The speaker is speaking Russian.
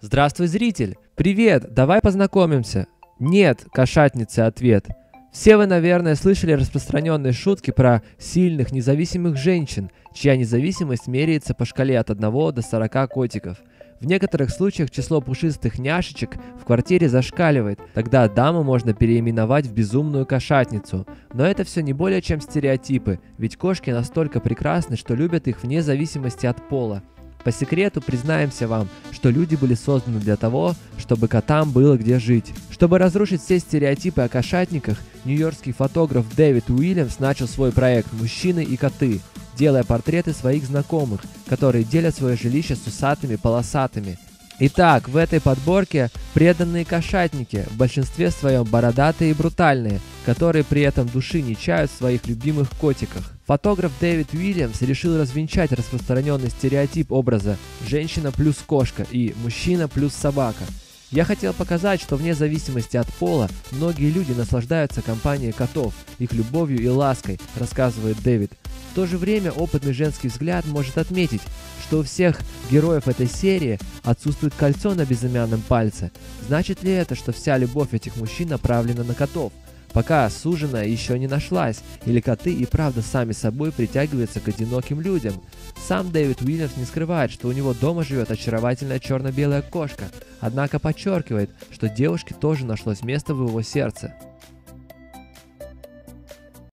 Здравствуй, зритель! Привет, давай познакомимся. Нет, кошатница ответ. Все вы, наверное, слышали распространенные шутки про сильных, независимых женщин, чья независимость меряется по шкале от 1 до 40 котиков. В некоторых случаях число пушистых няшечек в квартире зашкаливает, тогда даму можно переименовать в безумную кошатницу. Но это все не более чем стереотипы, ведь кошки настолько прекрасны, что любят их вне зависимости от пола. По секрету признаемся вам, что люди были созданы для того, чтобы котам было где жить. Чтобы разрушить все стереотипы о кошатниках, нью-йоркский фотограф Дэвид Уильямс начал свой проект «Мужчины и коты», делая портреты своих знакомых, которые делят свое жилище с усатыми полосатыми. Итак, в этой подборке преданные кошатники, в большинстве своем бородатые и брутальные, которые при этом души не чают в своих любимых котиках. Фотограф Дэвид Уильямс решил развенчать распространенный стереотип образа «женщина плюс кошка» и «мужчина плюс собака». Я хотел показать, что вне зависимости от пола, многие люди наслаждаются компанией котов, их любовью и лаской, рассказывает Дэвид. В то же время опытный женский взгляд может отметить, что у всех героев этой серии отсутствует кольцо на безымянном пальце. Значит ли это, что вся любовь этих мужчин направлена на котов? Пока суженая еще не нашлась, или коты и правда сами собой притягиваются к одиноким людям. Сам Дэвид Уильямс не скрывает, что у него дома живет очаровательная черно-белая кошка, однако подчеркивает, что девушке тоже нашлось место в его сердце.